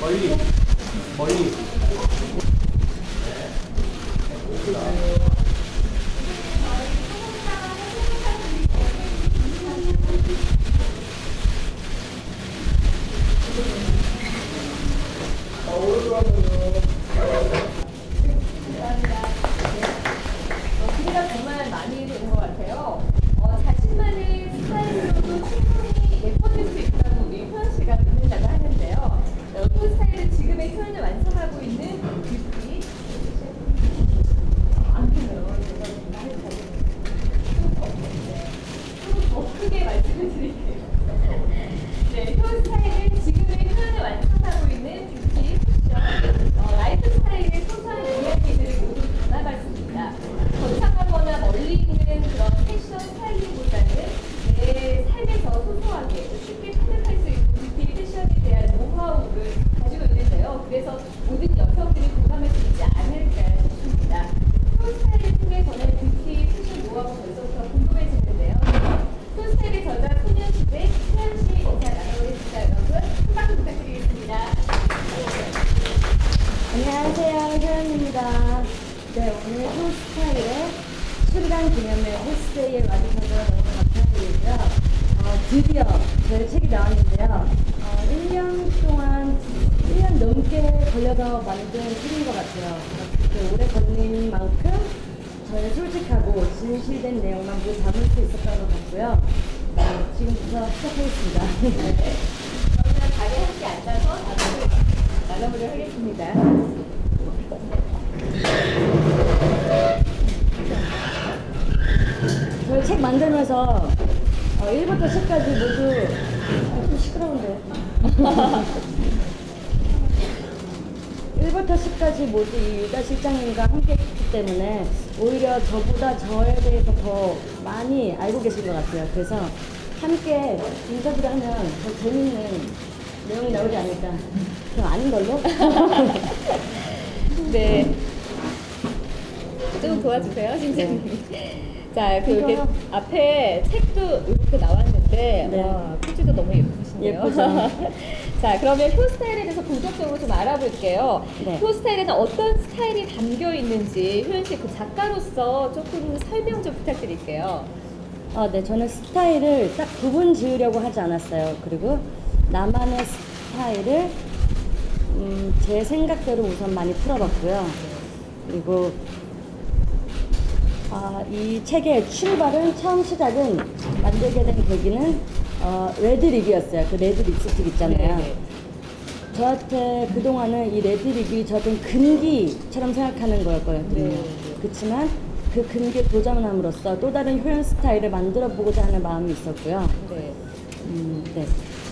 멀리 멀리 출간 기념일 홀스데이에 와주셔서 너무 감사드리고요. 어, 드디어 저희 책이 나왔는데요. 어, 1년 동안, 1년 넘게 걸려서 만든 책인 것 같아요. 그 오래 걸린 만큼 저희 솔직하고 진실된 내용만 모두 담을 수 있었던 것 같고요. 네, 지금부터 시작하겠습니다. 그러면 자리에 함께 앉아서 나눠보도록 하겠습니다. 책 만들면서 어, 1부터 10까지 모두 아, 좀 시끄러운데 1부터 10까지 모두 이 유다 실장님과 함께 했기 때문에 오히려 저보다 저에 대해서 더 많이 알고 계신 것 같아요. 그래서 함께 인터뷰를 하면 더 재밌는 내용이 나오지 않을까. 그럼 아닌 걸로? 네. 좀 도와주세요, 심장님. 자, 그 이렇게? 앞에 책도 이렇게 나왔는데, 네. 와, 표지도 너무 예쁘시네요. 예쁘죠. 자, 그러면 효 스타일에 대해서 본격적으로 좀 알아볼게요. 네. 효 스타일에는 어떤 스타일이 담겨 있는지 효연 씨 그 작가로서 조금 설명 좀 부탁드릴게요. 아, 네. 저는 스타일을 딱 구분 지으려고 하지 않았어요. 그리고 나만의 스타일을 음, 제 생각대로 우선 많이 풀어봤고요. 그리고 아, 이 책의 출발은 처음 시작은 만들게 된 계기는 어, red lip이었어요. 그 red 립스틱 있잖아요. 네, 네. 저한테 그동안은 이 red lip이 저한테 금기처럼 생각하는 거였거든요. 네. 그렇지만 그 금기에 도전함으로써 또 다른 효연 스타일을 만들어 보고자 하는 마음이 있었고요. 네. 음, 네.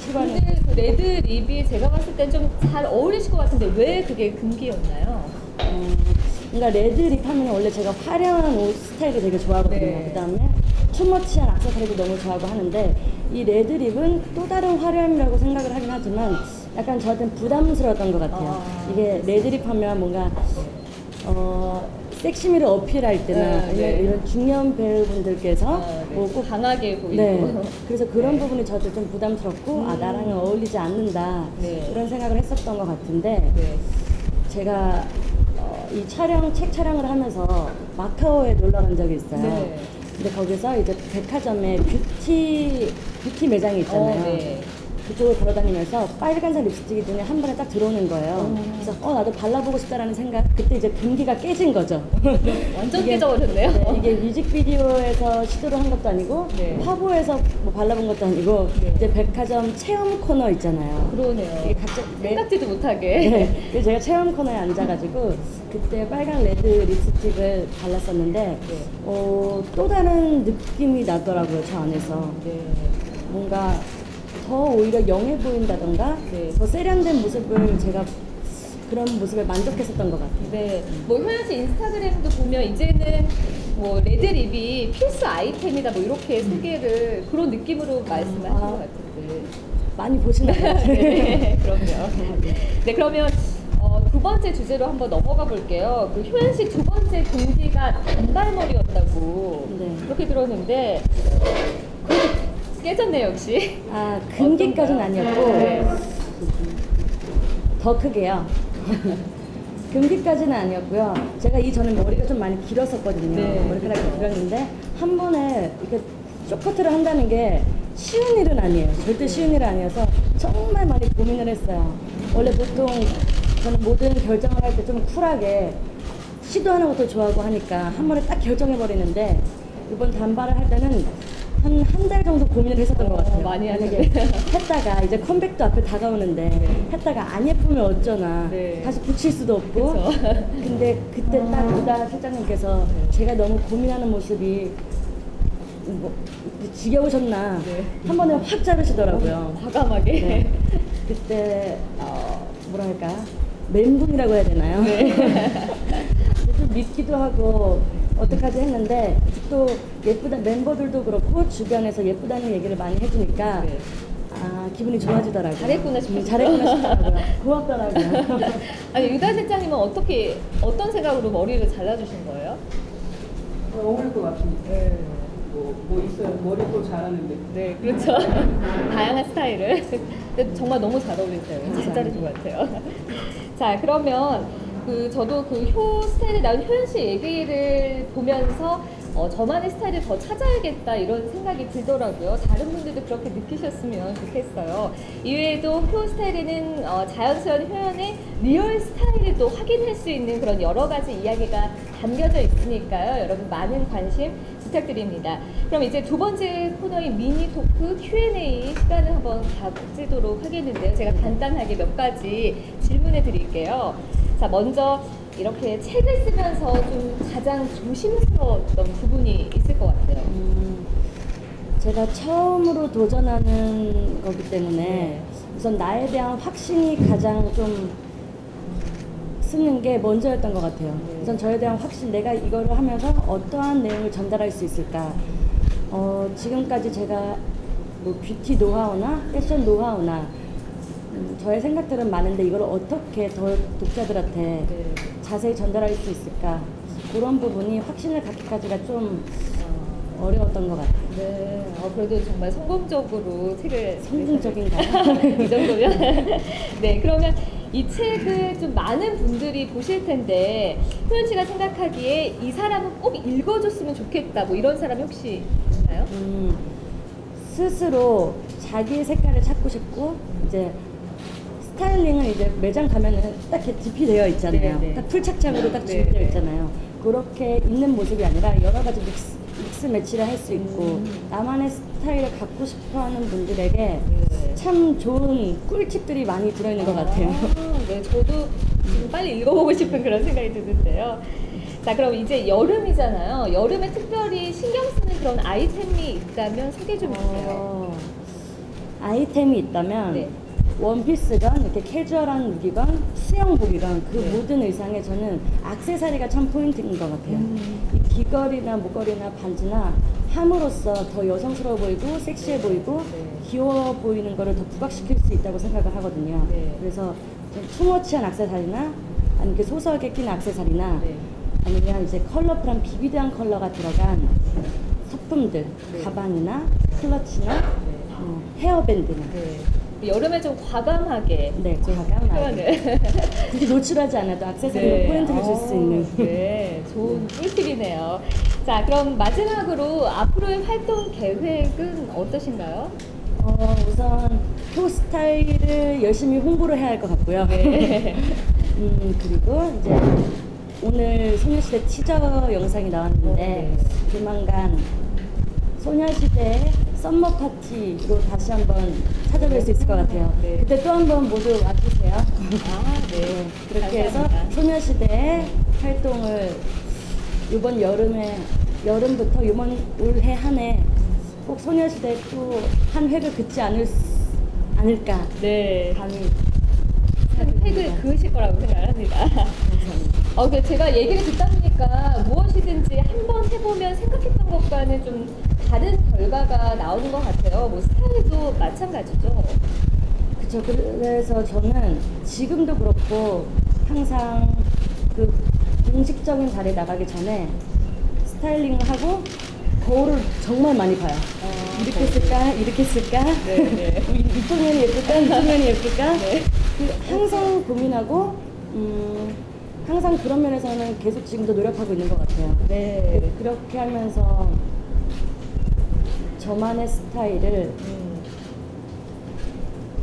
출발은 근데 그 red lip이 제가 봤을 땐 좀 잘 어울리실 것 같은데 왜 그게 금기였나요? 어, 그러니까 red lip 하면 원래 제가 화려한 옷 스타일을 되게 좋아하거든요. 네. 그다음에 too much한 악세사리도 너무 좋아하고 하는데 이 red lip은 또 다른 화려함이라고 생각을 하긴 하지만 약간 저한테는 부담스러웠던 것 같아요. 아. 이게 red lip 하면 뭔가 어, 섹시미를 어필할 때나 네, 네. 이런 중년 배우분들께서 아, 네. 뭐꼭 강하게 보이고. 네. 그래서 그런 네. 부분이 저한테 좀 부담스럽고 아 나랑은 어울리지 않는다 네. 그런 생각을 했었던 것 같은데 네. 제가 어, 이 촬영 책 촬영을 하면서 마카오에 놀러 간 적이 있어요. 네. 근데 거기서 이제 백화점에 뷰티 뷰티 매장이 있잖아요. 어, 네. 그쪽을 걸어다니면서 빨간색 립스틱이 눈에 한 번에 딱 들어오는 거예요. 음. 그래서 어 나도 발라보고 싶다라는 생각. 그때 이제 금기가 깨진 거죠. 완전 이게- 깨져버렸네요. 네, 이게 뮤직비디오에서 시도를 한 것도 아니고 네. 화보에서 뭐 발라본 것도 아니고 네. 이제 백화점 체험 코너 있잖아요. 그러네요. 이게 각자 매- 생각지도 못하게. 네. 그래서 제가 체험 코너에 앉아가지고 그때 빨간 red 립스틱을 발랐었는데 네. 어, 또 다른 느낌이 나더라고요 저 안에서 네. 뭔가 더 오히려 young해 보인다던가 네. 더 세련된 모습을 제가 그런 모습에 만족했었던 것 같아요. 네. 뭐 효연 씨 인스타그램도 보면 이제는 뭐 red lip이 필수 아이템이다 뭐 이렇게 소개를 그런 느낌으로 말씀하신 아. 것 같은데. 많이 보시나요? 네, 그럼요. 네, 그러면 어, 두 번째 주제로 한번 넘어가 볼게요. 그 효연 씨 두 번째 동기가 단발머리였다고 네. 그렇게 들었는데 그래도 깨졌네요, 역시. 아 금기까지는? 아니었고 네. 더 크게요. 금기까지는 아니었고요. 제가 이 전에 머리가 좀 많이 길었었거든요. 네. 머리카락이 길었는데 한 번에 이렇게 쇼커트를 한다는 게 쉬운 일은 아니에요. 절대 쉬운 일은 아니어서 정말 많이 고민을 했어요. 원래 보통 저는 모든 결정을 할 때 좀 쿨하게 시도하는 것도 좋아하고 하니까 한 번에 딱 결정해 버리는데 이번 단발을 할 때는 한 한 달 정도 고민을 했었던 것 같아요. 어, 많이 만약에. 했다가 이제 컴백도 앞에 다가오는데 네. 했다가 안 예쁘면 어쩌나 네. 다시 붙일 수도 없고. 근데 그때 딱 보다 실장님께서 네. 제가 너무 고민하는 모습이 뭐 지겨우셨나 네. 한 번에 확 자르시더라고요. 과감하게. 네. 그때 어, 뭐랄까 멘붕이라고 해야 되나요? 네. 좀 믿기도 하고 어떡하지 했는데 또 예쁘다 멤버들도 그렇고 주변에서 예쁘다는 얘기를 많이 해주니까 네. 아 기분이 좋아지더라고요. 잘했구나 싶었어요. 음, 잘했구나 싶더라고요. 고맙더라고요. 아니 유다 실장님은 어떻게 어떤 생각으로 머리를 잘라주신 거예요? 어울릴 것 같으니까. 네. 뭐, 뭐 있어요. 머리도 잘하는데. 네, 그렇죠. 다양한 스타일을. 근데 정말 너무 잘 어울리세요. 잘 자르신 것 같아요. 자, 그러면 그 저도 그 효 스타일에 나온 효연 씨 얘기를 보면서 어, 저만의 스타일을 더 찾아야겠다 이런 생각이 들더라고요. 다른 분들도 그렇게 느끼셨으면 좋겠어요. 이외에도 효 스타일에는 어, 자연스러운 효연의 real 스타일을 또 확인할 수 있는 그런 여러 가지 이야기가 담겨져 있으니까요. 여러분 많은 관심 부탁드립니다. 그럼 이제 두 번째 코너인 미니 토크 Q&A 시간을 한번 가지도록 하겠는데요. 제가 간단하게 몇 가지 질문해 드릴게요. 자, 먼저 이렇게 책을 쓰면서 좀 가장 조심스러웠던 부분이 있을 것 같아요. 음, 제가 처음으로 도전하는 거기 때문에 네. 우선 나에 대한 확신이 가장 좀 쓰는 게 먼저였던 것 같아요. 네. 우선 저에 대한 확신, 내가 이거를 하면서 어떠한 내용을 전달할 수 있을까. 어, 지금까지 제가 뭐 뷰티 노하우나 패션 노하우나 음, 저의 생각들은 많은데 이걸 어떻게 더 독자들한테 네. 자세히 전달할 수 있을까. 그런 부분이 확신을 갖기까지가 좀 어려웠던 것 같아요. 네, 어, 그래도 정말 성공적으로 책을 성공적인가요? 이 정도면 네 그러면 이 책을 좀 많은 분들이 보실 텐데 효연 씨가 생각하기에 이 사람은 꼭 읽어줬으면 좋겠다 뭐 이런 사람이 혹시 있나요? 음, 스스로 자기의 색깔을 찾고 싶고 이제 스타일링은 이제 매장 가면은 딱 이렇게 DP 되어 있잖아요. 네, 네. 딱 풀착장으로 딱 네, 준비되어 네. 있잖아요. 그렇게 있는 모습이 아니라 여러 가지 믹스, 믹스 매치를 할 수 있고 음. 나만의 스타일을 갖고 싶어하는 분들에게 네. 참 좋은 꿀팁들이 많이 들어있는 것 같아요. 아, 네, 저도 지금 빨리 읽어보고 싶은 그런 생각이 드는데요. 자, 그럼 이제 여름이잖아요. 여름에 특별히 신경 쓰는 그런 아이템이 있다면 소개 좀 해주세요. 어, 아이템이 있다면 네. 원피스건 이렇게 캐주얼한 룩이건 수영복이건 그 네. 모든 의상에 저는 악세사리가 참 포인트인 것 같아요. 음. 이 귀걸이나 목걸이나 반지나 함으로써 더 여성스러워 보이고 섹시해 보이고 네. 귀여워 보이는 거를 더 부각시킬 수 있다고 생각을 하거든요. 네. 그래서 좀 투머치한 악세사리나 아니면 이렇게 소소하게 낀 악세사리나 네. 아니면 이제 컬러풀한 비비드한 컬러가 들어간 소품들, 네. 가방이나 클러치나 네. 어, 헤어밴드나 네. 여름에 좀 과감하게 네, 과감하게 굳이 노출하지 않아도 악세사리로 포인트를 줄수 어, 있는 네, 좋은 꿀팁이네요. 자, 그럼 마지막으로 앞으로의 활동 계획은 어떠신가요? 어, 우선 표 스타일을 열심히 홍보를 해야 할 것 같고요. 네. 음, 그리고 이제 오늘 소녀시대 티저 영상이 나왔는데 어, 네. 조만간 소녀시대 썸머 파티로 다시 한번 찾아뵐 수 있을 것 같아요. 네. 그때 또 한 번 모두 와주세요. 아, 네. 그렇게 해서 감사합니다. 소녀시대의 활동을 이번 여름에 여름부터 이번 올해 한 해 꼭 소녀시대 또한 획을 긋지 않을 수- 않을까 네. 감히 한 팩을 그으실 거라고 생각을 합니다. 감사합니다. 어, 그 제가 얘기를 듣다 보니까 무엇이든지 한번 해보면 생각했던 것과는 좀 다른 결과가 나오는 것 같아요. 뭐 스타일도 마찬가지죠. 그쵸. 그래서 저는 지금도 그렇고 항상 그 공식적인 자리에 나가기 전에 스타일링을 하고 거울을 정말 많이 봐요. 어, 이렇게 거울. 쓸까? 이렇게 쓸까? 네, 네. 이- 이쪽 면이 예쁠까? 이쪽 면이 예쁠까? 네. 그 항상 고민하고 음, 항상 그런 면에서는 계속 지금도 노력하고 있는 것 같아요. 네. 그렇게 하면서 저만의 스타일을 음.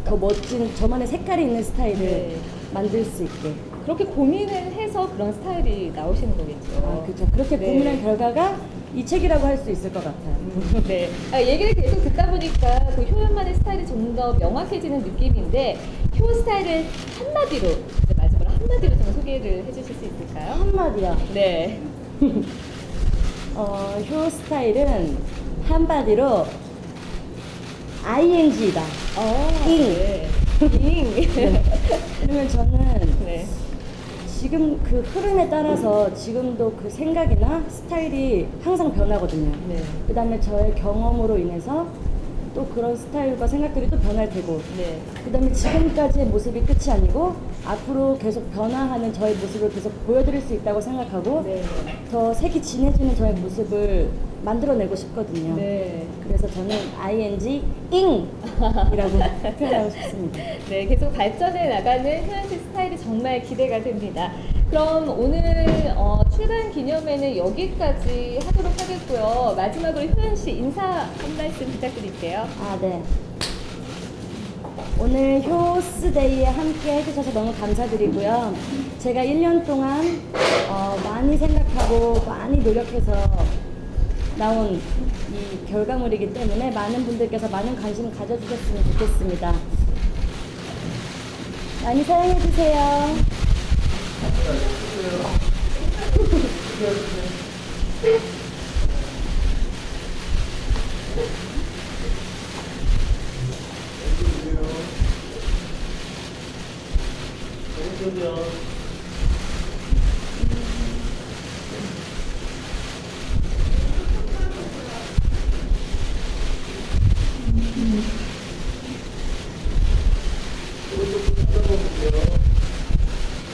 더 멋진 저만의 색깔이 있는 스타일을 네. 만들 수 있게. 그렇게 고민을 해서 그런 스타일이 나오시는 거겠죠. 아, 그렇죠. 그렇게 네. 고민한 결과가 이 책이라고 할 수 있을 것 같아요. 네. 아, 얘기를 계속 듣다 보니까 그 효연만의 스타일이 좀 더 명확해지는 느낌인데 효 스타일을 한마디로 이제 마지막으로 한마디로 좀 소개를 해주실 수 있을까요? 한마디야. 네. 어, 효 스타일은 한마디로 ING다. 어, 잉. 네. 잉. 그러면 저는 네. 지금 그 흐름에 따라서 지금도 그 생각이나 스타일이 항상 변하거든요. 네. 그 다음에 저의 경험으로 인해서 또 그런 스타일과 생각들이 또 변할 테고 네. 그 다음에 지금까지의 모습이 끝이 아니고 앞으로 계속 변화하는 저의 모습을 계속 보여드릴 수 있다고 생각하고 네. 더 색이 진해지는 저의 모습을 만들어내고 싶거든요. 네. 그래서 저는 ing ing이라고 표현하고 싶습니다. 네, 계속 발전해 나가는 효연 씨 스타일이 정말 기대가 됩니다. 그럼 오늘 어, 출간 기념회는 여기까지 하도록 하겠고요. 마지막으로 효연 씨 인사 한 말씀 부탁드릴게요. 아, 네. 오늘 효스데이에 함께 해주셔서 너무 감사드리고요. 제가 1년 동안 어, 많이 생각하고 많이 노력해서 나온 이 결과물이기 때문에 많은 분들께서 많은 관심 가져주셨으면 좋겠습니다. 많이 사랑해주세요.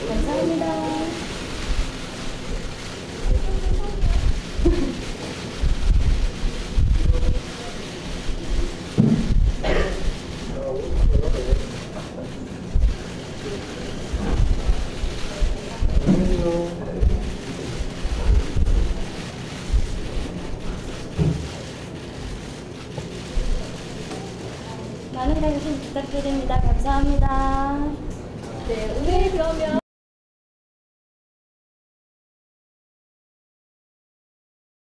감사합니다. 많은 관심 부탁드립니다. 감사합니다. 네, 오늘 그러면